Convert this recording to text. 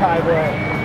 archival